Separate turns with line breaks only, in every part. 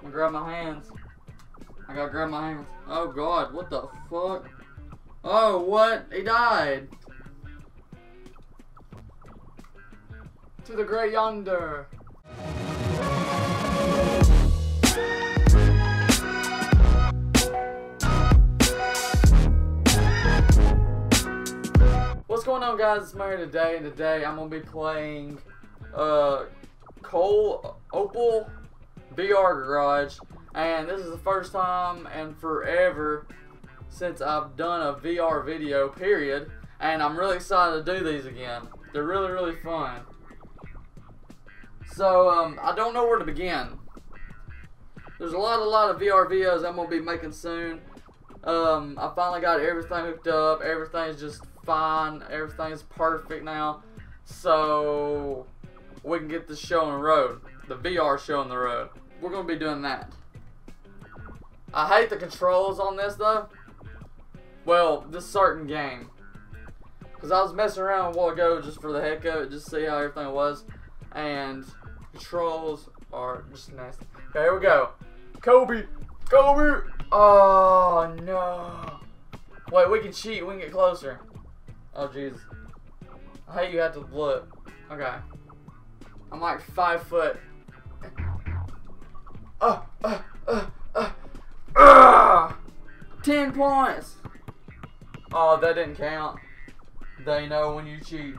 Gonna grab my hands. I gotta grab my hands. Oh god, what the fuck? Oh, what? He died.
To the great yonder. What's going on guys, it's Mario today, and today I'm going to be playing uh, Cole Opal VR Garage, and this is the first time and forever since I've done a VR video, period, and I'm really excited to do these again. They're really, really fun. So, um, I don't know where to begin. There's a lot, a lot of VR videos I'm going to be making soon. Um, I finally got everything hooked up. Everything's just fine. Everything's perfect now. So, we can get this show on the road. The VR show on the road. We're going to be doing that. I hate the controls on this, though. Well, this certain game. Because I was messing around a while ago just for the heck of it, just to see how everything was. And controls are just nasty. Okay, here we go. Kobe! Kobe! Oh, no. Wait, we can cheat. We can get closer. Oh, Jesus. I hate you have to look. Okay. I'm like five foot. Uh, uh, uh, uh, uh, Ten points. Oh, that didn't count. They know when you're cheating.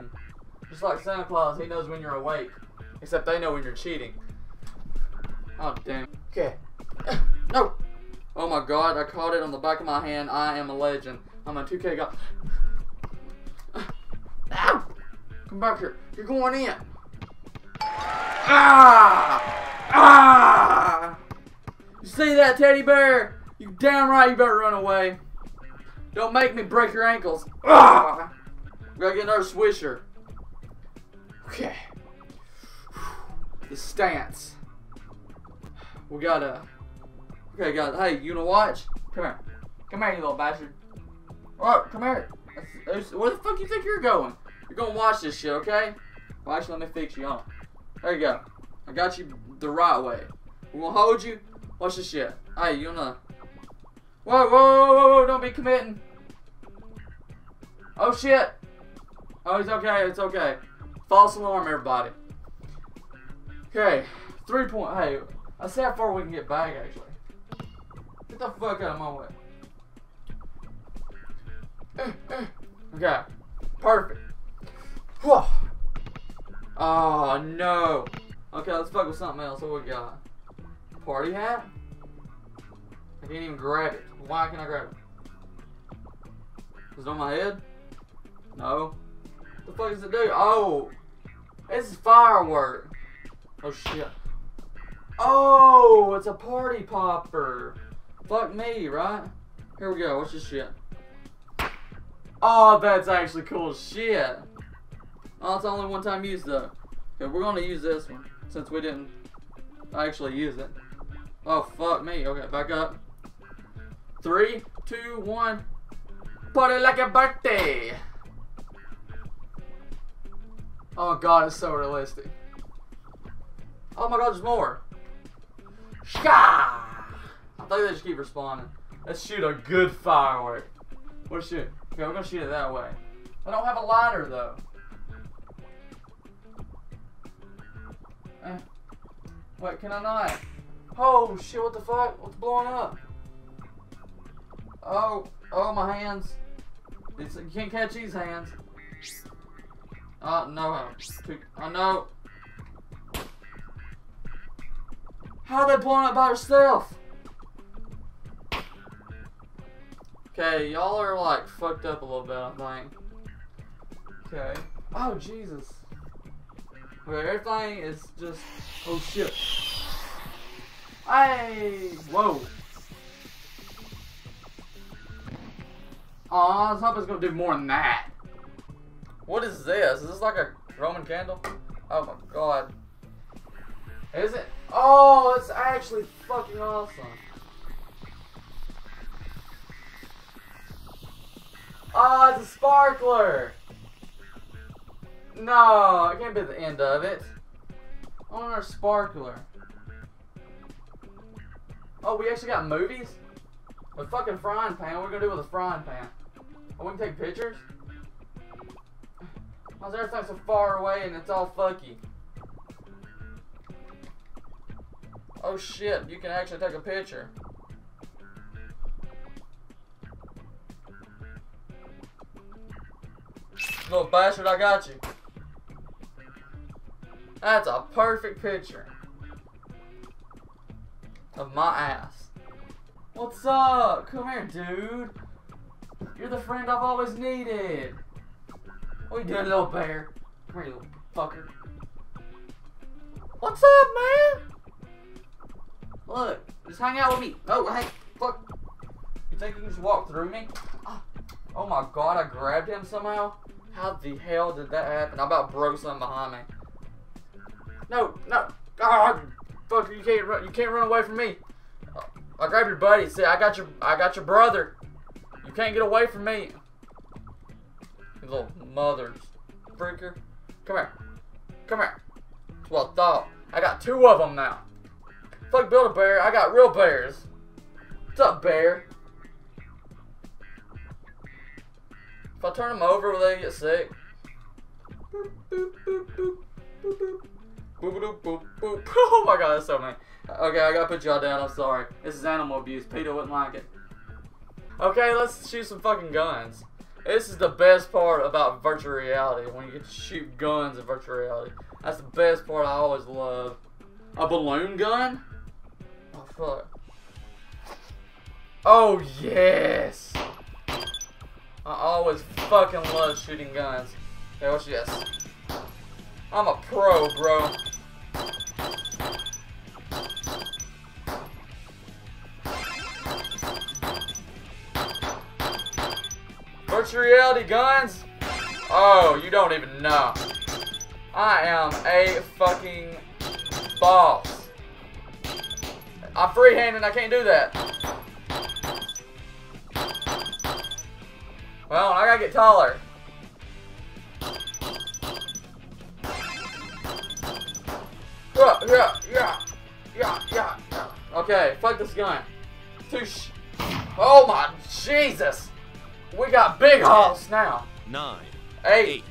Just like Santa Claus, he knows when you're awake. Except they know when you're cheating. Oh, damn. Okay. No! Oh my god, I caught it on the back of my hand. I am a legend. I'm a 2K guy. Ow! Come back here. You're going in. Ah! Ah! See that, teddy bear? You damn right you better run away. Don't make me break your ankles. Ah! Gotta get another swisher. Okay. The stance. We gotta. Okay, guys. Hey, you wanna watch? Come here. Come here, you little bastard. Alright, come here. Where the fuck you think you're going? You're gonna watch this shit, okay? Well, actually, let me fix you on. There you go. I got you the right way. We're gonna hold you. Watch this shit. Hey, you wanna. Whoa, whoa, whoa, whoa, whoa, don't be committing. Oh, shit. Oh, it's okay, it's okay. False alarm, everybody. Okay, three point. Hey, I see how far we can get back, actually. Get the fuck out of my way. Okay, perfect. Whoa. Oh, no. Okay, let's fuck with something else. What we got? Party hat? I can't even grab it. Why can't I grab it? Is it on my head? No. What the fuck does it do? Oh! It's firework. Oh shit. Oh, it's a party popper. Fuck me, right? Here we go. What's this shit? Oh, that's actually cool shit. Oh, it's only one time use though. Okay, we're gonna use this one since we didn't actually use it. Oh, fuck me. Okay, back up. Three, two, one. Party like a birthday. Oh my god, it's so realistic. Oh my god, there's more. Shah! I think they just keep respawning. Let's shoot a good firework. Let's shoot. Okay, we're gonna shoot it that way. I don't have a lighter though. Eh. Wait, can I not? Oh shit, what the fuck? What's blowing up? Oh, oh my hands. It's, you can't catch these hands. Oh, no. Oh, no. How are they blowing up by herself? Okay, y'all are like fucked up a little bit, I think. Okay. Oh, Jesus. Okay, everything is just. Oh, shit. Hey! Whoa. Aw, I was hoping it's gonna do more than that. What is this? Is this like a Roman candle? Oh my god. Is it? Oh, it's actually fucking awesome. Oh, it's a sparkler. No, it can't be the end of it. I want our sparkler. Oh, we actually got movies? A fucking frying pan. What are we gonna do with a frying pan? Oh, we can take pictures? How's everything so far away and it's all fucky? Oh shit, you can actually take a picture. Little bastard, I got you. That's a perfect picture of my ass. What's up? Come here, dude. You're the friend I've always needed. What you doing, little bear? Come here, little fucker. What's up, man? Look, just hang out with me. Oh, hey, fuck. You think you can just walk through me? Oh my god, I grabbed him somehow? How the hell did that happen? I about broke something behind me. No, no. God, fuck, you can't run. You can't run away from me. I grab your buddy. See, I got your, I got your brother. You can't get away from me. You little mother's freaker. Come here. Come here. That's what I thought. I got two of them now. Fuck build a bear. I got real bears. What's up, bear? If I turn them over, will they get sick? Boop, boop, boop, boop, boop, boop. Boop. Oh my god, that's so mean. Okay, I gotta put y'all down. I'm sorry. This is animal abuse. Peter wouldn't like it. Okay, let's shoot some fucking guns. This is the best part about virtual reality. When you get to shoot guns in virtual reality. That's the best part I always love. A balloon gun? Oh, fuck. Oh, yes! I always fucking love shooting guns. Okay, what's this? I'm a pro, bro. Virtual reality guns? Oh, you don't even know. I am a fucking boss. I'm freehanding, I can't do that. Well, I gotta get taller. Okay, fuck this gun. Too sh Oh my Jesus! We got big hoss now.
nine,
Eight.
eight,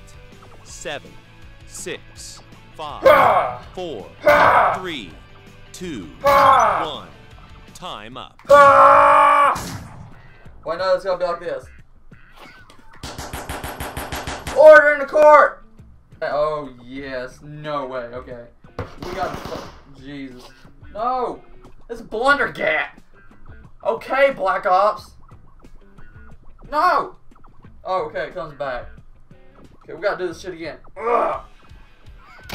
seven, six,
Ah!
five, four,
Ah!
three, two,
Ah!
one. Time up.
Wait, no, it's gonna be like this. Order in the court! Oh, yes. No way. Okay. We got. Jesus. No! It's Blundergat! Okay, Black Ops! No! Oh, okay, it comes back. Okay, we gotta do this shit again. Ugh.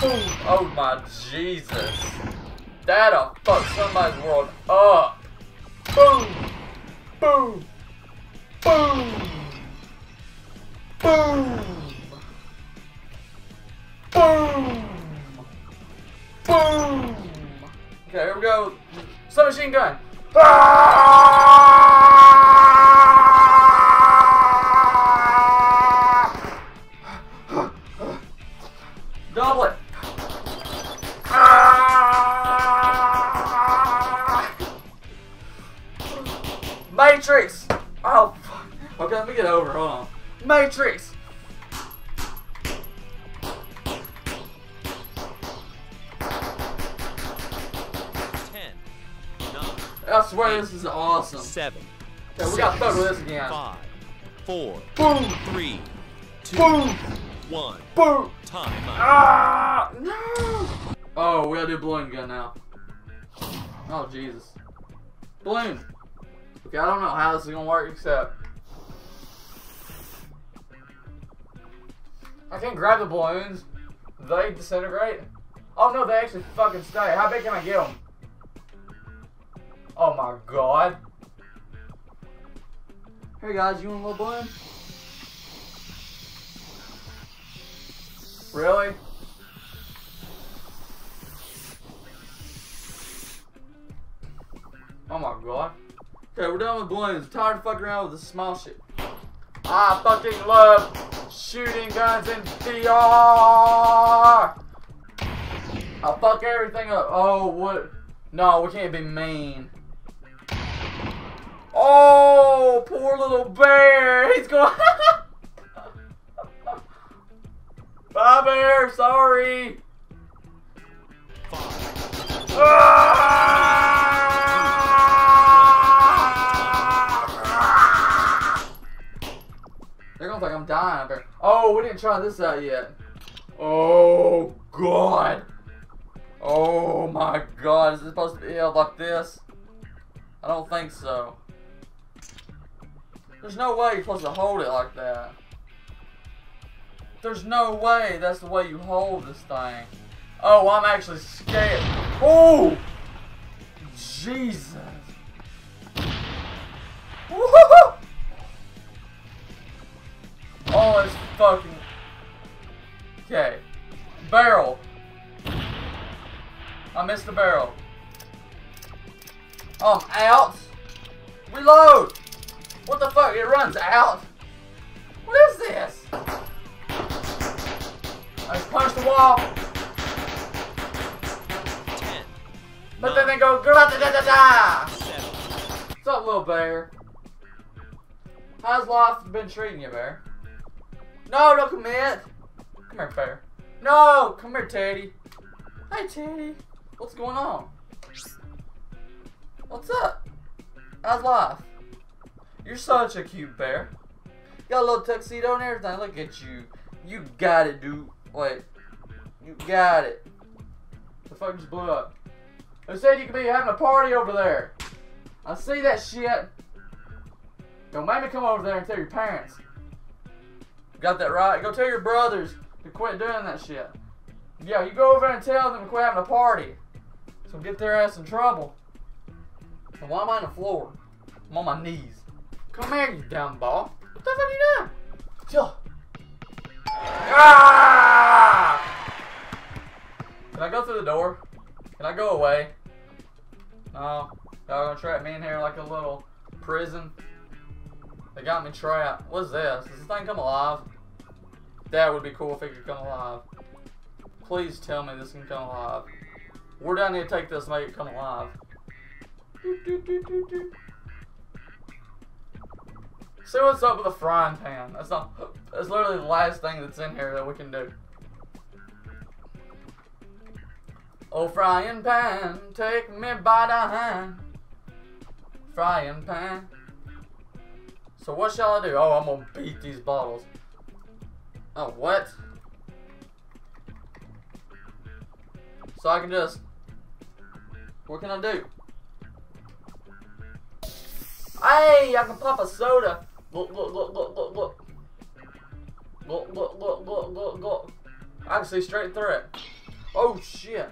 Boom! Oh my Jesus. That'll fuck somebody's world up. Boom! Boom! Boom! Boom! Boom! Boom! Okay, here we go. Submachine gun. Double it. Matrix. Oh, fuck. Okay, let me get over. Hold on. Matrix. I swear this is awesome.
seven,
Okay, we got stuck with this again.
five, four,
Boom!
three, two,
Boom!
one.
Boom!
Time up.
Ah! No! Oh, we gotta do balloon gun now. Oh, Jesus. Balloon. Okay, I don't know how this is gonna work except. I can't grab the balloons. They disintegrate. Oh no, they actually fucking stay. How big can I get them? Oh my god. Hey guys, you want a little balloon? Really? Oh my god. Okay, we're done with balloons. Tired of fucking around with this small shit. I fucking love shooting guns in VR. I'll fuck everything up. Oh, what? No, we can't be mean. Oh, poor little bear. He's going. Bye, bear. Sorry. They're gonna think I'm dying there. Oh, we didn't try this out yet. Oh god. Oh my god. Is it supposed to be held like this? I don't think so. There's no way you're supposed to hold it like that. There's no way that's the way you hold this thing. Oh, I'm actually scared. Oh! Jesus. Woo-hoo-hoo! Oh, it's fucking. Okay. Barrel. I missed the barrel. Oh, I'm out. Reload. What the fuck? It runs out. What is this? I just punched the wall.
Ten.
But then they go da da da da da. What's up, little bear? How's life been treating you, bear? No, don't commit. Come here, bear. No, come here, Teddy. Hey, Teddy. What's going on? What's up? How's life? You're such a cute bear. Got a little tuxedo and everything. Look at you. You got it, dude. Wait. You got it. The fuck just blew up. Who said you could be having a party over there? I see that shit. Don't make me come over there and tell your parents. Got that right? Go tell your brothers to quit doing that shit. Yeah, you go over and tell them to quit having a party. So get their ass in trouble. And why am I on the floor? I'm on my knees. Come here, you dumb ball. What the fuck are you doing? Chill. Ah! Can I go through the door? Can I go away? No. Y'all gonna trap me in here like a little prison? They got me trapped. What's this? Does this thing come alive? That would be cool if it could come alive. Please tell me this can come alive. We're down here to take this to make it come alive? Doot, doot, doot, doot, doot. See what's up with the frying pan. That's not. That's literally the last thing that's in here that we can do. Oh, frying pan, take me by the hand. Frying pan. So what shall I do? Oh, I'm gonna beat these bottles. Oh, what? So I can just. What can I do? Hey, I can pop a soda. Look, look, look, look, look, look. Look, look, look, look, look, look. I can see straight through it. Oh, shit.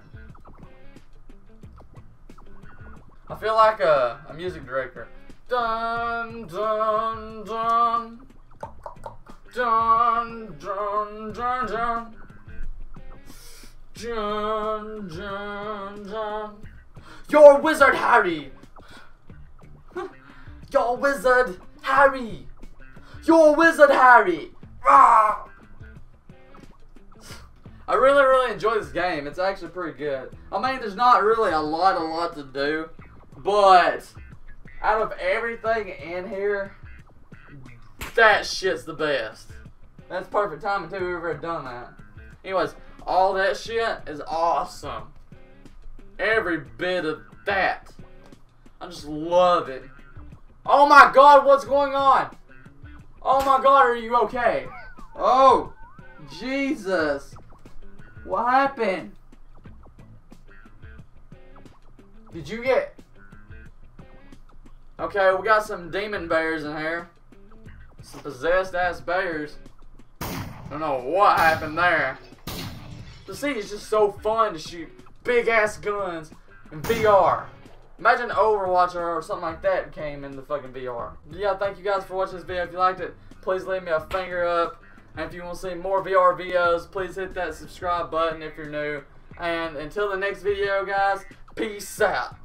I feel like a, a music director. Dun, dun, dun. Dun, dun, dun, dun. Dun, dun, dun. You're Wizard Harry! You're Wizard Harry! You're a Wizard Harry! I really, really enjoy this game. It's actually pretty good. I mean, there's not really a lot, a lot to do, but out of everything in here, that shit's the best. That's perfect timing too. Whoever ever done that. Anyways, all that shit is awesome. Every bit of that. I just love it. Oh my god, what's going on? Oh my god, are you okay? Oh, Jesus. What happened? Did you get... Okay, we got some demon bears in here. Some possessed ass bears. I don't know what happened there. The scene is just so fun to shoot big ass guns in VR. Imagine Overwatch or something like that came in the fucking VR. Yeah, thank you guys for watching this video. If you liked it, please leave me a finger up. And if you want to see more VR videos, please hit that subscribe button if you're new. And until the next video, guys, peace out.